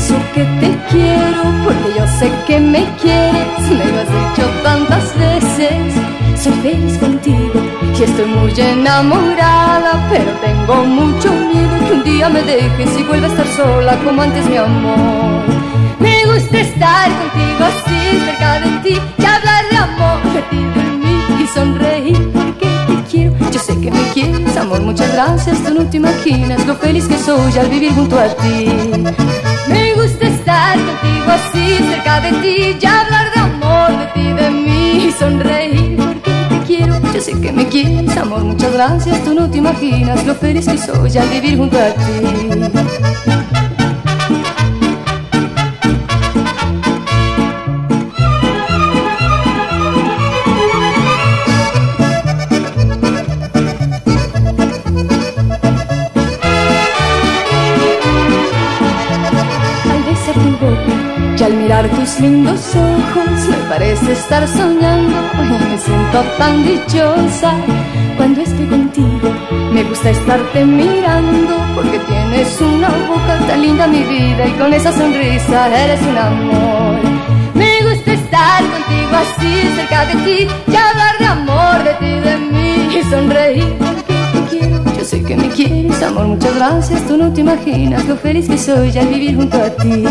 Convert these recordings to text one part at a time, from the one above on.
eso que te quiero, porque yo sé que me quieres, me lo has dicho tantas veces. Soy feliz contigo y estoy muy enamorada, pero tengo mucho miedo que un día me dejes y vuelva a estar sola como antes mi amor. Me gusta estar contigo así cerca de ti y hablar de amor, ti, de mí y sonreír porque te quiero. Yo sé que me quieres, amor, muchas gracias. Tú no te imaginas lo feliz que soy al vivir junto a ti. Amor, muchas gracias. Tú no te imaginas lo feliz que soy al vivir junto a ti. Tus lindos ojos. Me parece estar soñando. Me siento tan dichosa. Cuando estoy contigo. Me gusta estarte mirando. Porque tienes una boca tan linda mi vida. Y con esa sonrisa eres un amor. Me gusta estar contigo así cerca de ti. Y de amor de ti de mí. Y sonreír. Yo sé que me quieres, amor, muchas gracias. Tú no te imaginas lo feliz que soy al vivir junto a ti.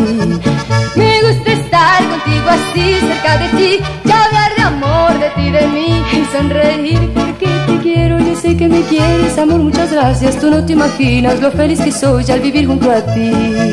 Sonreír porque te quiero. Yo sé que me quieres, amor, muchas gracias. Tú no te imaginas lo feliz que soy al vivir junto a ti.